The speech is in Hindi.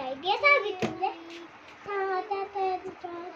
आइडिया था अभी तुमने? हाँ होता था दुकान